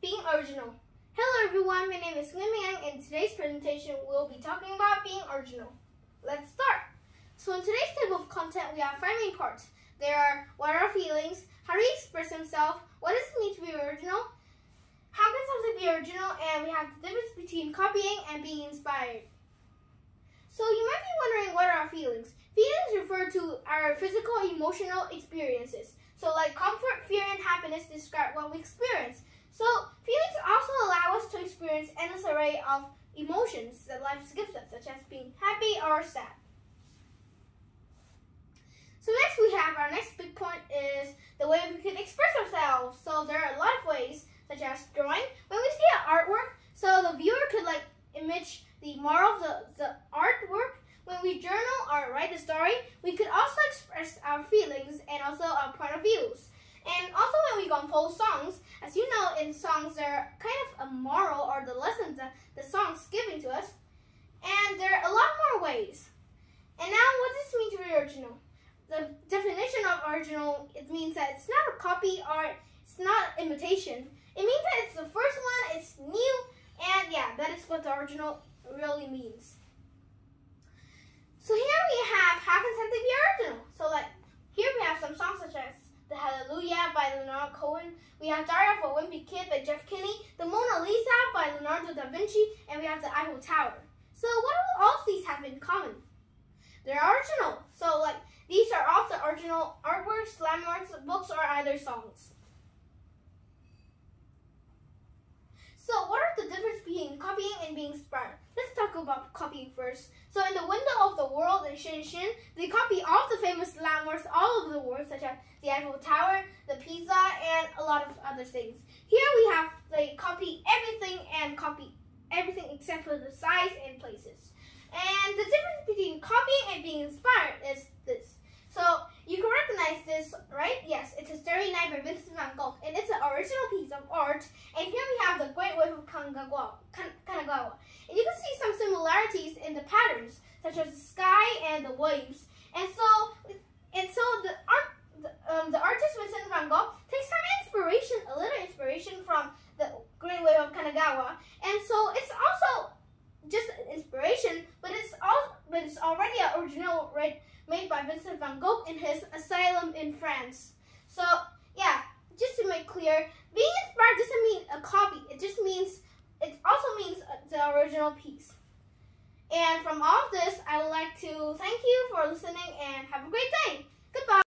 being original. Hello everyone, my name is Lim Yang and today's presentation we'll be talking about being original. Let's start. So in today's table of content we have five main parts. There are what are feelings, how do we express himself, what does it mean to be original, how can something be original, and we have the difference between copying and being inspired. So you might be wondering what are our feelings. Feelings refer to our physical emotional experiences. So like comfort, fear, and happiness describe what we experience. So feelings also allow us to experience endless array of emotions that life gives us, such as being happy or sad. So next we have our next big point is the way we can express ourselves. So there are a lot of ways, such as drawing. When we see an artwork, so the viewer could like image the moral of the, the artwork. When we journal or write the story, we could also express our feelings and also our point of views. And also when we compose songs, as you know in songs are kind of a moral or the lessons that the song's giving to us. And there are a lot more ways. And now what does this mean to be original? The definition of original, it means that it's not a copy or it's not imitation. It means that it's the first one, it's new, and yeah, that is what the original really means. So here we have how can something be original? So like here we have some songs such as The Hallelujah by Leonard Cohen. We have Diary of a Wimpy Kid by Jeff Kinney. The Mona Lisa by Leonardo da Vinci. And we have The Eiffel Tower. So what do all of these have in common? They're original. So like these are all the original artworks, landmarks, books, or either songs. So what are the difference between copying and being inspired? Let's talk about copying first. So in the window of the world in Shenzhen, they copy all the famous landmarks all over the world, such as the Eiffel Tower, the Pisa, and a lot of other things. Here we have they copy everything and copy everything except for the size and places. And the difference between copying and being inspired is this. So you can recognize this, right? Yes, it's a Starry Night by Vincent van Gogh, and it's an original piece of art. And here we have the Great Wave of Kanagawa. Kanagawa. And you can see some similarities in the patterns, such as the sky and the waves. And so, and so the art, the, um, the artist Vincent van Gogh takes some inspiration, a little inspiration from the Great Wave of Kanagawa. And so it's also just inspiration, but it's all, but it's already an original, right? made by Vincent van Gogh in his Asylum in France. So, yeah, just to make clear, being inspired doesn't mean a copy. It just means, it also means the original piece. And from all of this, I would like to thank you for listening and have a great day. Goodbye.